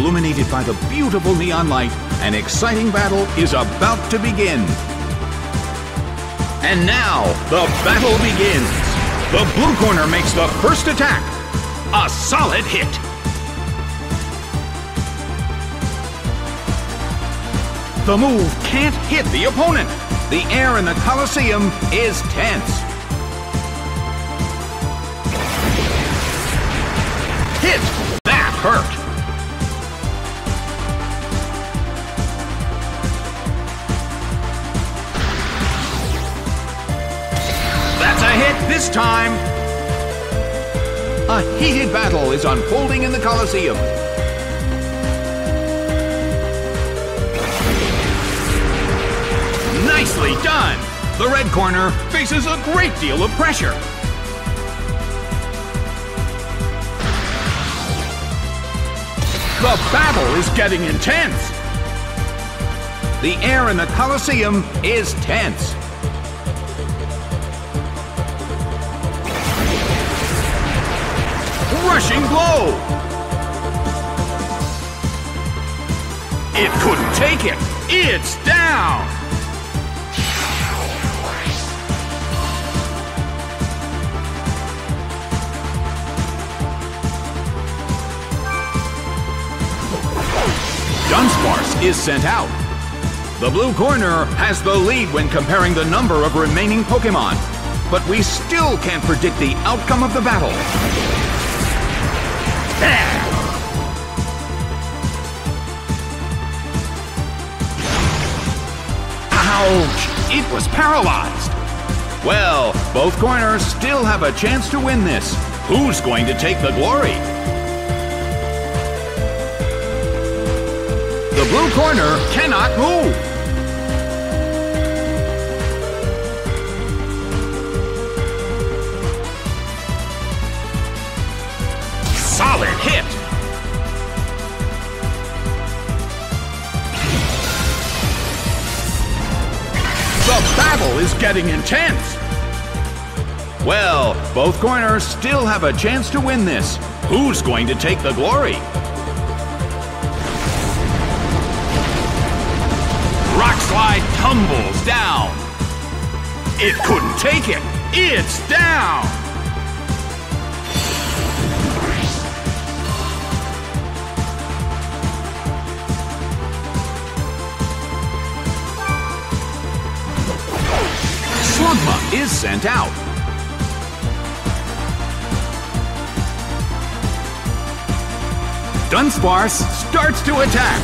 Illuminated by the beautiful neon light, an exciting battle is about to begin. And now, the battle begins. The blue corner makes the first attack. A solid hit. The move can't hit the opponent. The air in the Colosseum is tense. Hit! That hurt. Time. A heated battle is unfolding in the Colosseum. Nicely done! The red corner faces a great deal of pressure. The battle is getting intense. The air in the Colosseum is tense. Rushing blow! It couldn't take it. It's down! Dunsparce is sent out. The blue corner has the lead when comparing the number of remaining Pokemon, but we still can't predict the outcome of the battle. Ouch! It was paralyzed. Well, both corners still have a chance to win this. Who's going to take the glory? The blue corner cannot move. Battle is getting intense. Well, both corners still have a chance to win this. Who's going to take the glory? Rock slide tumbles down. It couldn't take it. It's down. Slugma is sent out. Dunsparce starts to attack.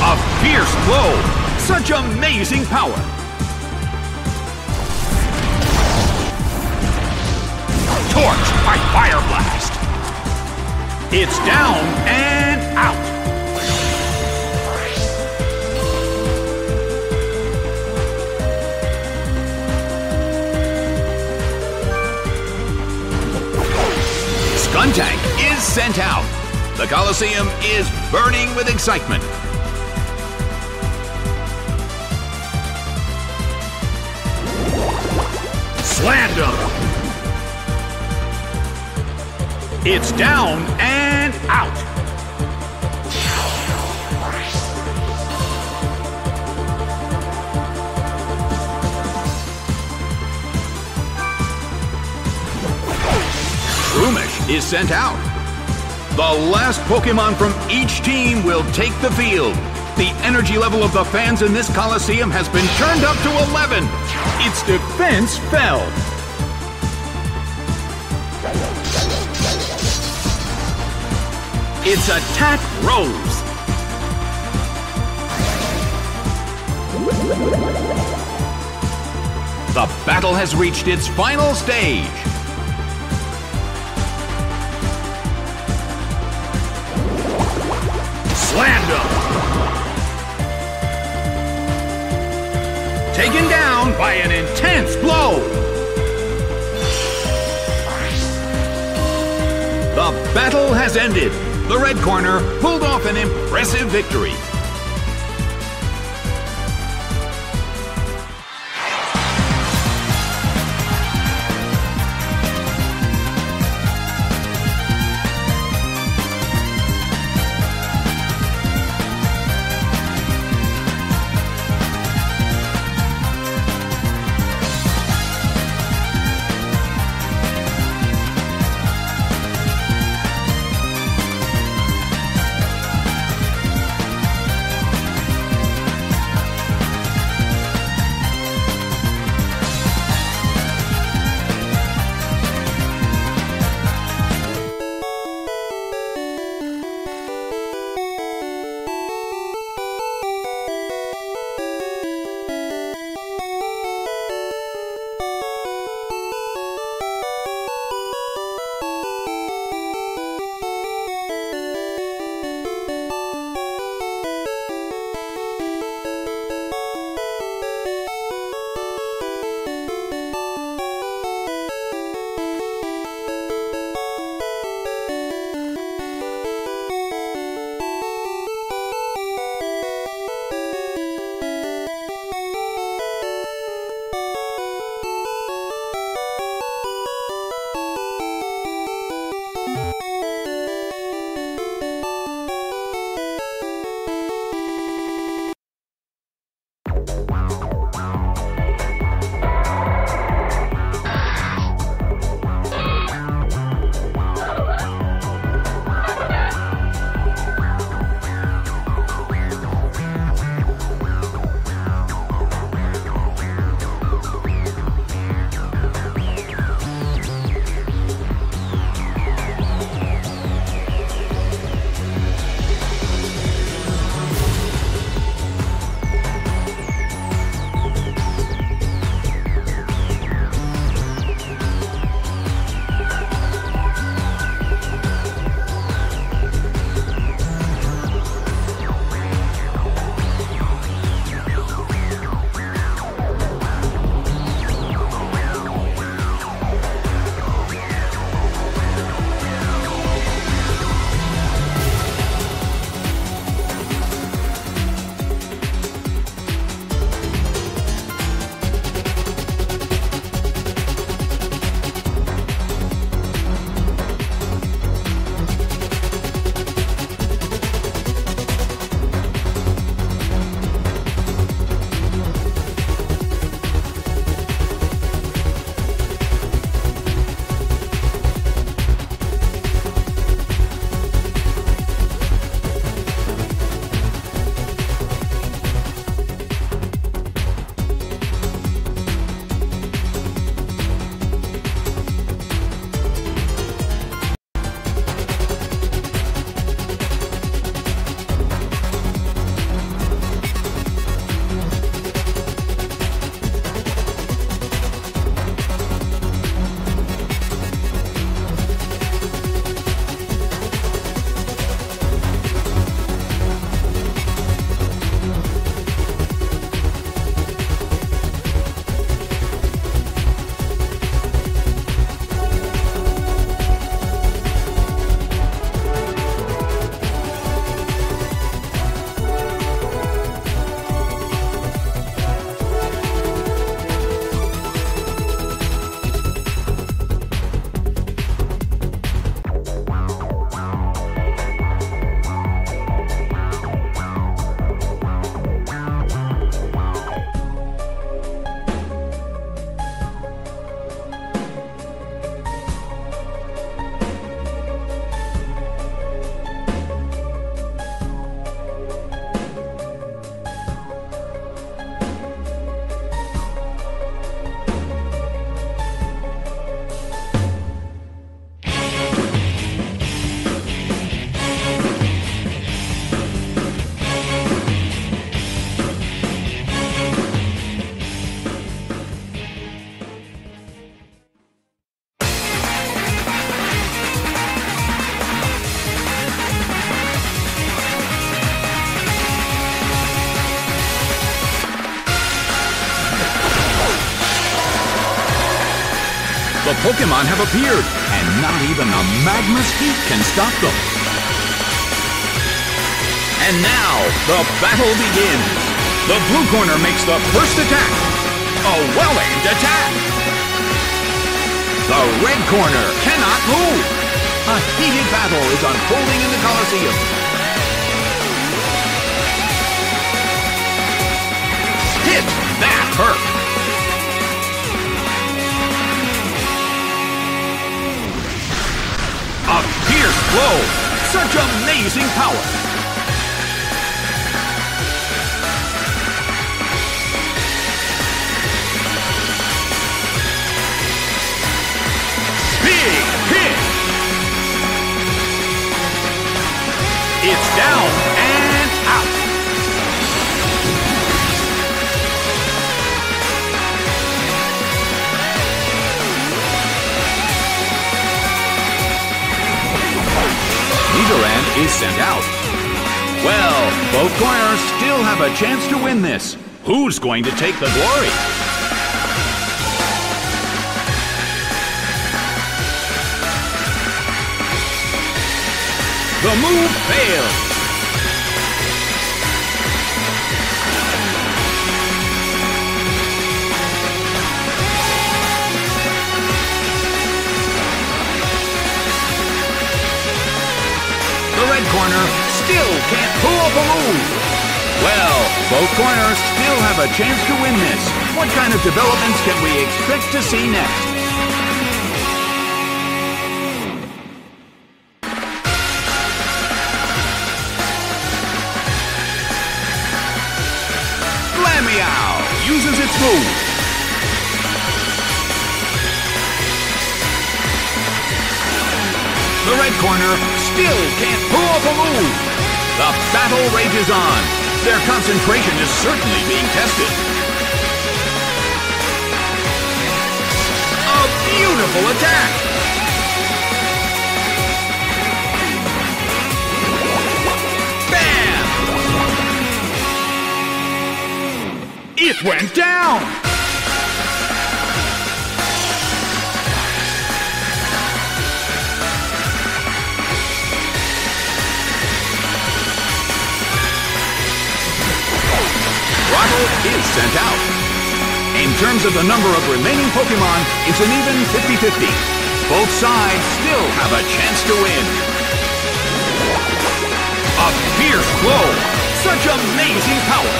A fierce blow! Such amazing power! Torch by Fire Blast! It's down and out! Skuntank is sent out. The Colosseum is burning with excitement. Slammed him. It's down and out. Is sent out. The last Pokemon from each team will take the field. The energy level of the fans in this Coliseum has been turned up to 11. Its defense fell. Its attack rose. The battle has reached its final stage. Slammed him. Taken down by an intense blow. The battle has ended. The red corner pulled off an impressive victory. Pokemon have appeared, and not even the magma's heat can stop them. And now, the battle begins. The blue corner makes the first attack. A well-aimed attack. The red corner cannot move. A heated battle is unfolding in the Colosseum. Hit! That hurt! Fierce! Such amazing power! Is sent out. Well, both corners still have a chance to win this. Who's going to take the glory? The move failed. Corner still can't pull off a move. Well, both corners still have a chance to win this. What kind of developments can we expect to see next? Glameow uses its move. The red corner still can't pull off a move. The battle rages on. Their concentration is certainly being tested. A beautiful attack. Bam! It went down! Is sent out. In terms of the number of remaining Pokemon, it's an even 50-50. Both sides still have a chance to win. A fierce blow! Such amazing power!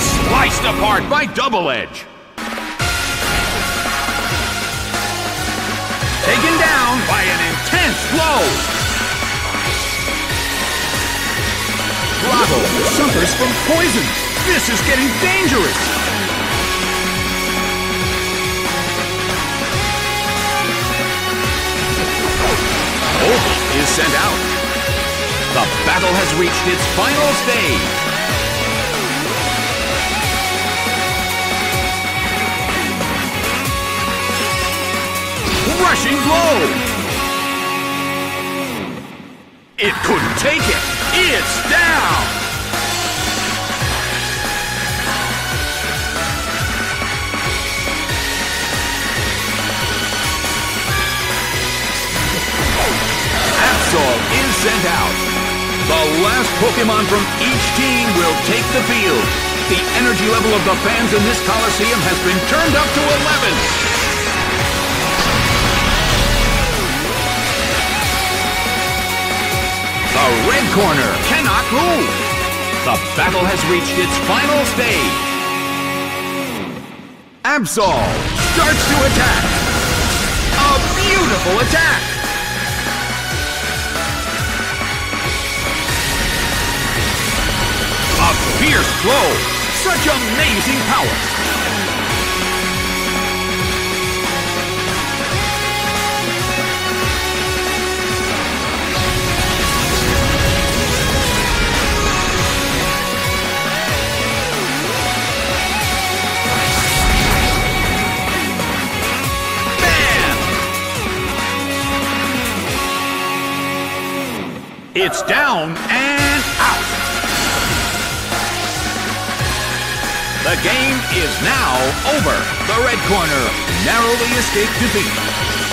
Sliced apart by Double Edge. Taken down blow. Bravo suffers from poison. This is getting dangerous. Oval is sent out. The battle has reached its final stage. Rushing blow! It couldn't take it! It's down! Absol is sent out. The last Pokemon from each team will take the field. The energy level of the fans in this Coliseum has been turned up to 11. The red corner cannot move. The battle has reached its final stage. Absol starts to attack. A beautiful attack. A fierce blow. Such amazing power. It's down and out. The game is now over. The red corner narrowly escaped defeat.